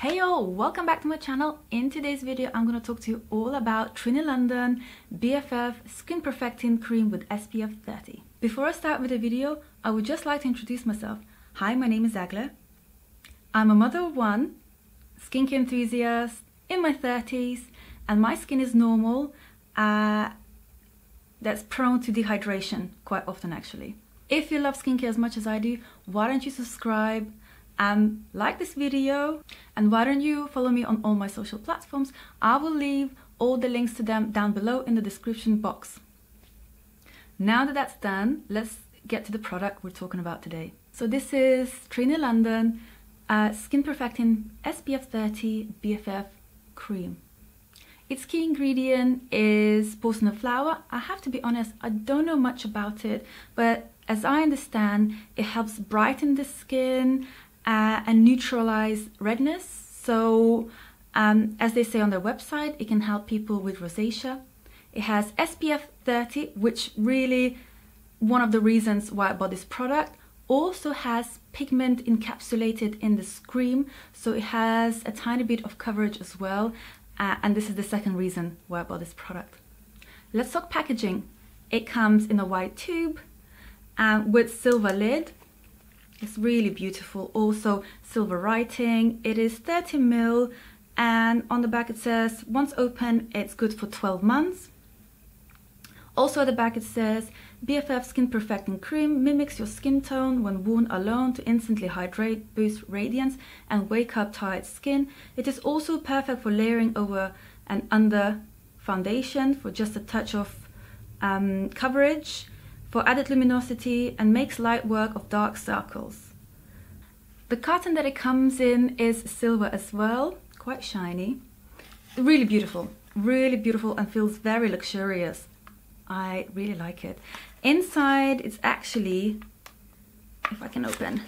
Hey y'all! welcome back to my channel. In today's video, I'm going to talk to you all about Trinny London BFF Skin Perfecting Cream with SPF 30. Before I start with the video, I would just like to introduce myself. Hi, my name is Egle. I'm a mother of one, skincare enthusiast, in my 30s, and my skin is normal, uh, that's prone to dehydration quite often actually. If you love skincare as much as I do, why don't you subscribe, and like this video and why don't you follow me on all my social platforms? I will leave all the links to them down below in the description box. Now that that's done let's get to the product we're talking about today. So this is Trinny London uh, Skin Perfecting SPF 30 BFF cream. Its key ingredient is porcelain flower. I have to be honest, I don't know much about it, but as I understand, it helps brighten the skin, uh, and neutralize redness. So, um, as they say on their website, it can help people with rosacea. It has SPF 30, which really one of the reasons why I bought this product. Also has pigment encapsulated in the cream, so it has a tiny bit of coverage as well. Uh, and this is the second reason why I bought this product. Let's talk packaging. It comes in a white tube um, with silver lid it's really beautiful. Also silver writing. It is 30 mil and on the back it says once open it's good for 12 months. Also at the back it says BFF Skin Perfecting Cream mimics your skin tone when worn alone to instantly hydrate, boost radiance and wake up tired skin. It is also perfect for layering over and under foundation for just a touch of um, coverage for added luminosity and makes light work of dark circles. The cotton that it comes in is silver as well, quite shiny. Really beautiful, really beautiful and feels very luxurious. I really like it. Inside it's actually, if I can open,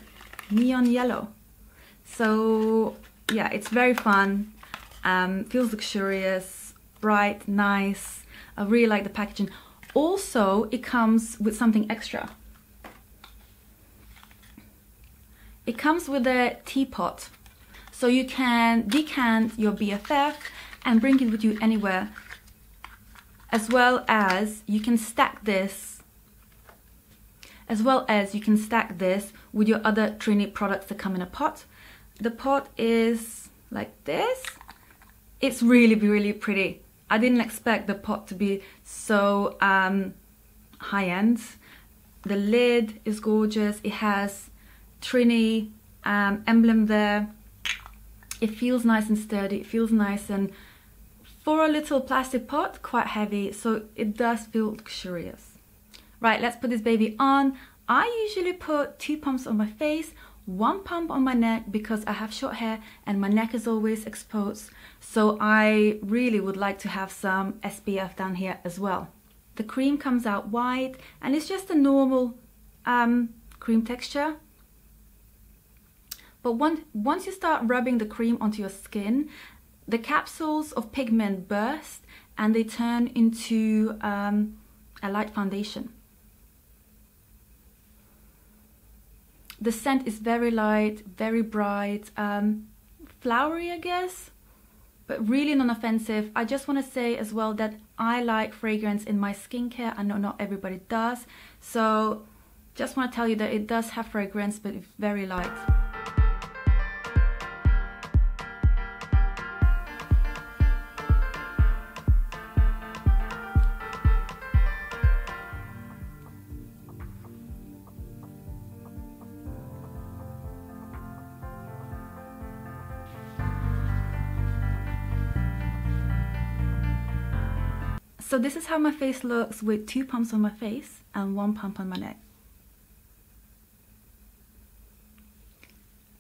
neon yellow. So yeah, it's very fun, um, feels luxurious, bright, nice. I really like the packaging. Also, it comes with something extra. It comes with a teapot. So you can decant your BFF and bring it with you anywhere. As well as you can stack this as well as you can stack this with your other Trinny products that come in a pot. The pot is like this. It's really, really pretty. I didn't expect the pot to be so um, high-end. The lid is gorgeous. It has Trinny um, emblem there. It feels nice and sturdy. It feels nice and for a little plastic pot, quite heavy. So it does feel luxurious. Right, let's put this baby on. I usually put two pumps on my face one pump on my neck because I have short hair and my neck is always exposed. So I really would like to have some SPF down here as well. The cream comes out white and it's just a normal um, cream texture. But one, once you start rubbing the cream onto your skin, the capsules of pigment burst and they turn into um, a light foundation. The scent is very light, very bright, um, flowery I guess, but really non-offensive. I just want to say as well that I like fragrance in my skincare. I know not everybody does. So just want to tell you that it does have fragrance, but it's very light. So this is how my face looks with two pumps on my face and one pump on my neck.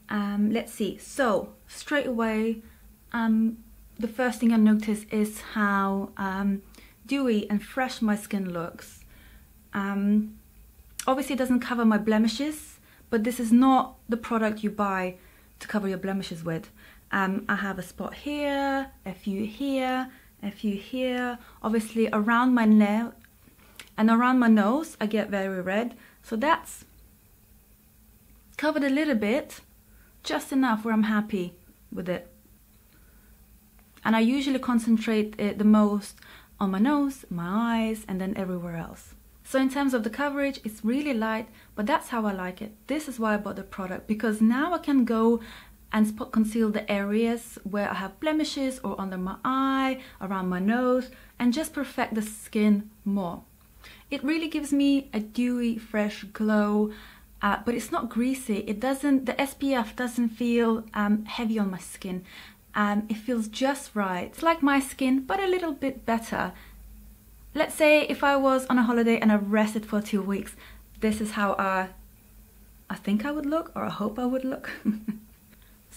Um, let's see, so straight away, um, the first thing I notice is how um, dewy and fresh my skin looks. Um, obviously it doesn't cover my blemishes, but this is not the product you buy to cover your blemishes with. Um, I have a spot here, a few here, a few here obviously around my neck and around my nose I get very red so that's covered a little bit just enough where I'm happy with it and I usually concentrate it the most on my nose, my eyes, and then everywhere else. So in terms of the coverage, it's really light, but that's how I like it. This is why I bought the product, because now I can go and spot conceal the areas where I have blemishes or under my eye, around my nose, and just perfect the skin more. It really gives me a dewy, fresh glow, uh, but it's not greasy. It doesn't, the SPF doesn't feel um, heavy on my skin. Um, it feels just right. It's like my skin, but a little bit better. Let's say if I was on a holiday and I rested for two weeks, this is how I, I think I would look, or I hope I would look.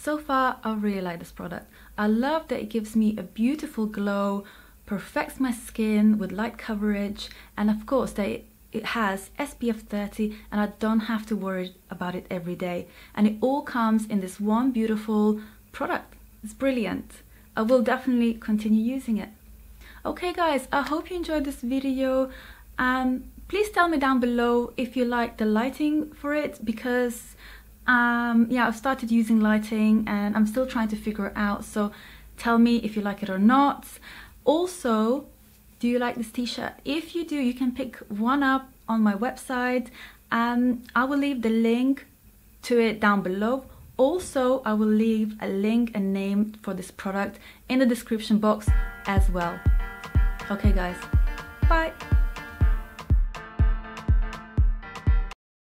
so far, I really like this product. I love that it gives me a beautiful glow, perfects my skin with light coverage, and of course, that it, has SPF 30 and I don't have to worry about it every day. And it all comes in this one beautiful product. It's brilliant. I will definitely continue using it. Okay guys, I hope you enjoyed this video. Um, please tell me down below if you like the lighting for it because um, yeah, I've started using lighting and I'm still trying to figure it out. So tell me if you like it or not. Also, do you like this t-shirt? If you do, you can pick one up on my website. Um, I will leave the link to it down below also, I will leave a link and name for this product in the description box as well. Okay guys, bye!